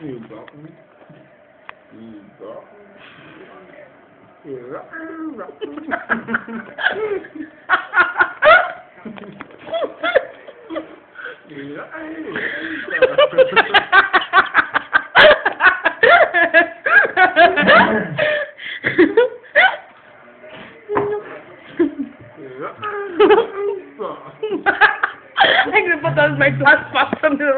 You got me. You got me. You got me. You. I'm gonna put those my glass box under the